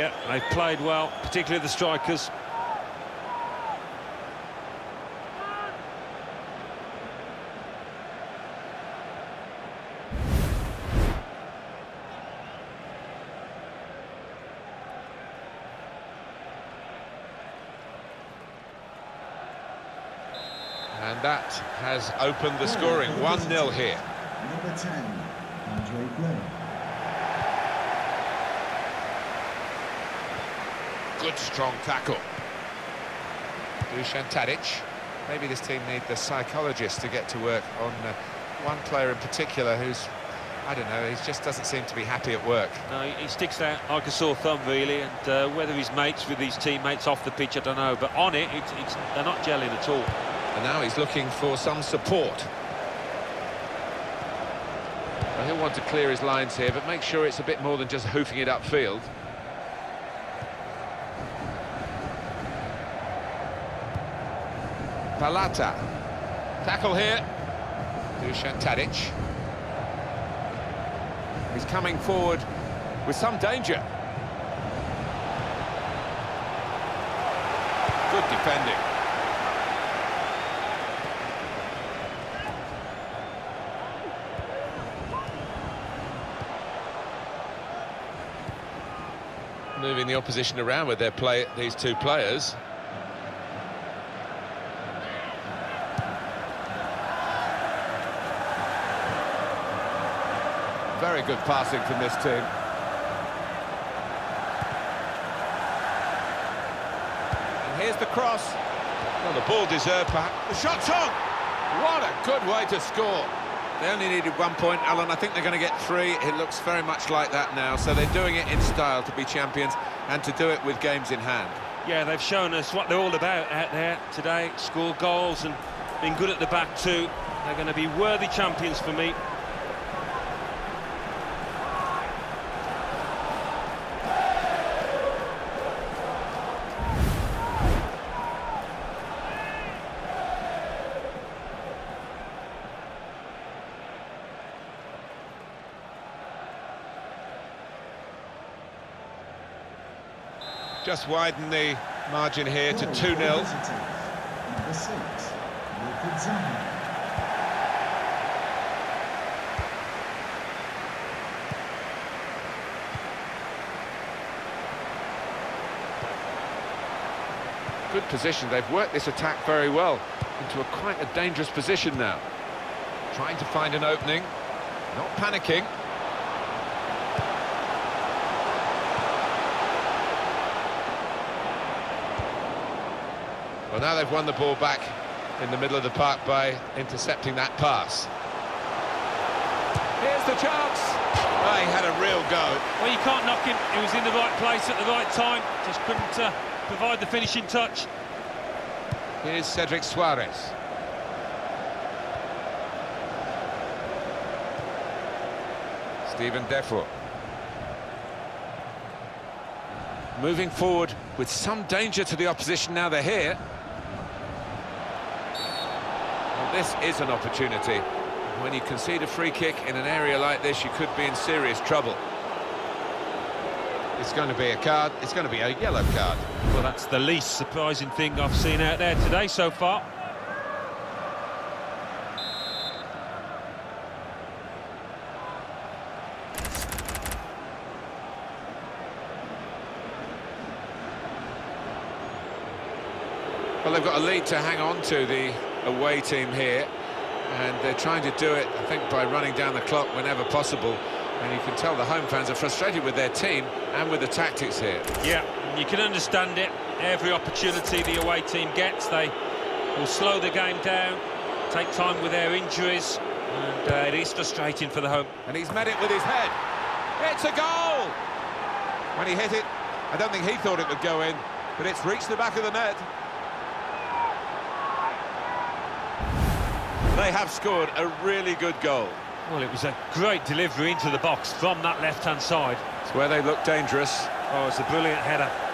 Yeah, they've played well, particularly the strikers. And that has opened the scoring. 1-0 here. Number 10, Andre Gray. Good strong tackle. Dusan Tadic. Maybe this team need the psychologist to get to work on uh, one player in particular who's, I don't know, he just doesn't seem to be happy at work. No, he sticks out like a sore thumb, really, and uh, whether he's mates with his teammates off the pitch, I don't know. But on it, it's, it's, they're not gelling at all. And now he's looking for some support. Well, he'll want to clear his lines here, but make sure it's a bit more than just hoofing it upfield. Palata. Tackle here. Dusan Tadic. He's coming forward with some danger. Good defending. Moving the opposition around with their play, these two players. Very good passing from this team. And here's the cross. Well, the ball deserved perhaps. The shot's on! What a good way to score. They only needed one point, Alan. I think they're going to get three. It looks very much like that now. So they're doing it in style to be champions and to do it with games in hand. Yeah, they've shown us what they're all about out there today. Score goals and been good at the back too. They're going to be worthy champions for me. Just widen the margin here to 2-0. Number 6, Wilfried Zaha. Good position. They've worked this attack very well into a quite a dangerous position now. Trying to find an opening, not panicking. Well, now they've won the ball back in the middle of the park by intercepting that pass. Here's the chance. Oh, he had a real go. Well, you can't knock him. He was in the right place at the right time. Just couldn't uh, provide the finishing touch. Here's Cedric Soares. Stephen Defoe. Moving forward with some danger to the opposition now they're here. Well, this is an opportunity. When you concede a free kick in an area like this, you could be in serious trouble. It's going to be a card. It's going to be a yellow card. Well, that's the least surprising thing I've seen out there today so far. Well, they've got a lead to hang on to, the away team here. And they're trying to do it, I think, by running down the clock whenever possible. And you can tell the home fans are frustrated with their team and with the tactics here. Yeah, you can understand it. Every opportunity the away team gets, they will slow the game down, take time with their injuries, and uh, it is frustrating for the home. And he's met it with his head. It's a goal! When he hit it, I don't think he thought it would go in, but it's reached the back of the net. They have scored a really good goal. Well, it was a great delivery into the box from that left-hand side. It's where they look dangerous. Oh, it's a brilliant header.